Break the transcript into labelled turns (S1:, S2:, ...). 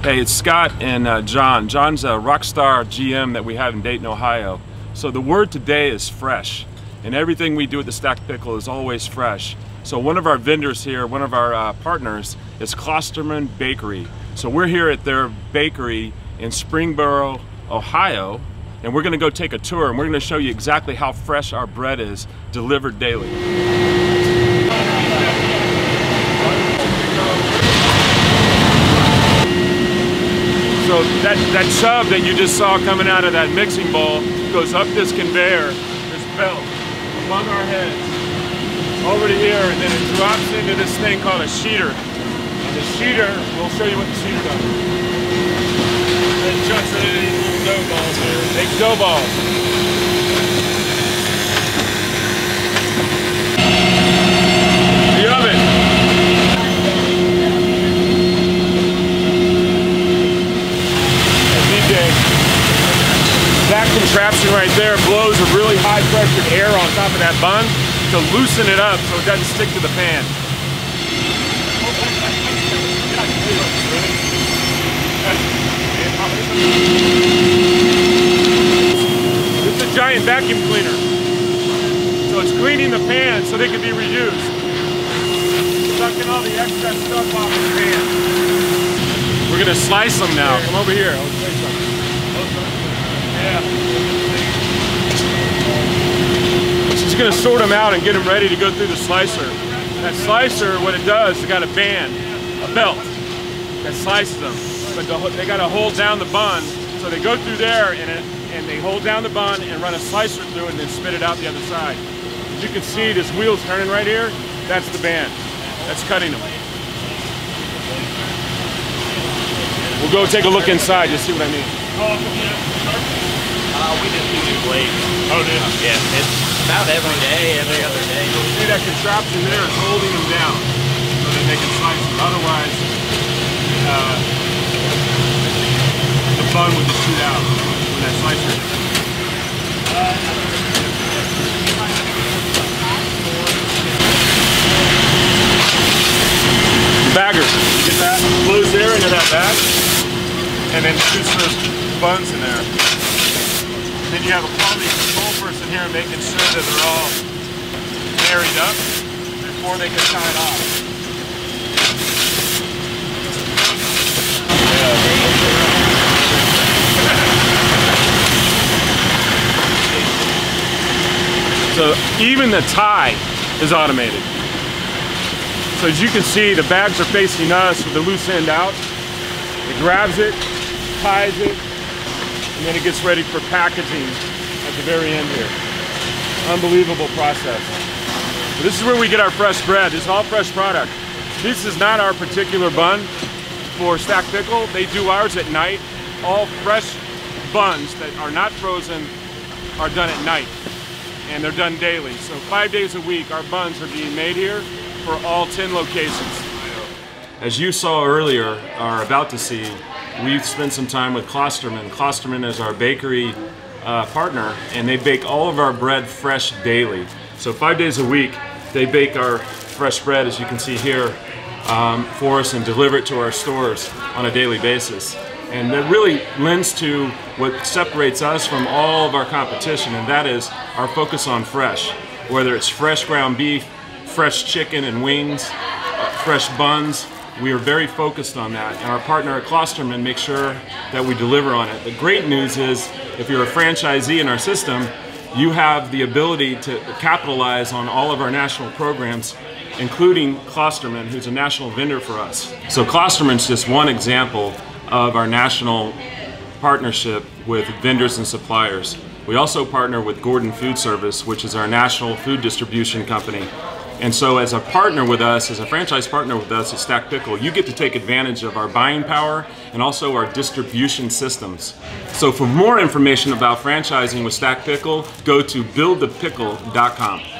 S1: Hey, it's Scott and uh, John. John's a rock star GM that we have in Dayton, Ohio. So the word today is fresh, and everything we do at the Stacked Pickle is always fresh. So one of our vendors here, one of our uh, partners, is Klosterman Bakery. So we're here at their bakery in Springboro, Ohio, and we're gonna go take a tour and we're gonna show you exactly how fresh our bread is delivered daily. So that, that shove that you just saw coming out of that mixing bowl goes up this conveyor, this belt, above our heads, over to here, and then it drops into this thing called a sheeter. And the sheeter, we'll show you what the sheeter does. It chucks it in these little dough balls here. Makes dough balls. The oven. DJ. That contraption right there blows a really high pressured air on top of that bun to loosen it up so it doesn't stick to the pan. Is a giant vacuum cleaner. So it's cleaning the pan so they can be reused. Sucking all the excess stuff off the pan. We're gonna slice them now. Come over here. I'll show you something. Yeah. Just gonna sort them out and get them ready to go through the slicer. That slicer, what it does, it got a band, a belt that slices them. But the, they gotta hold down the bun, so they go through there and it, and they hold down the bun and run a slicer through it and then spit it out the other side. As you can see, this wheel's turning right here. That's the band. That's cutting them. We'll go take a look inside, just see what I mean.
S2: Uh, we just do new blades.
S1: Oh, dude.
S2: Yeah, it's about every day, every other day.
S1: You'll See that contraption there is holding them down so that they can slice them. Otherwise, uh, the bun would just shoot out when that slicer hits. Bagger. Get that, blows air into that bag, and then shoots those buns in there. Then you have a quality control person here making sure that they're all married up before they can tie it off. So even the tie is automated. So as you can see, the bags are facing us with the loose end out. It grabs it, ties it, and then it gets ready for packaging at the very end here. Unbelievable process. But this is where we get our fresh bread. It's all fresh product. This is not our particular bun for Stacked Pickle. They do ours at night. All fresh buns that are not frozen are done at night. And they're done daily. So five days a week, our buns are being made here for all 10 locations. As you saw earlier, or about to see, we've spent some time with Klosterman. Klosterman is our bakery uh, partner, and they bake all of our bread fresh daily. So five days a week, they bake our fresh bread, as you can see here, um, for us and deliver it to our stores on a daily basis. And that really lends to what separates us from all of our competition, and that is our focus on fresh. Whether it's fresh ground beef, fresh chicken and wings, uh, fresh buns, we are very focused on that. And our partner at Klosterman makes sure that we deliver on it. The great news is, if you're a franchisee in our system, you have the ability to capitalize on all of our national programs including Klosterman, who's a national vendor for us. So Klosterman's just one example of our national partnership with vendors and suppliers. We also partner with Gordon Food Service, which is our national food distribution company. And so as a partner with us, as a franchise partner with us at Stacked Pickle, you get to take advantage of our buying power and also our distribution systems. So for more information about franchising with Stacked Pickle, go to buildthepickle.com.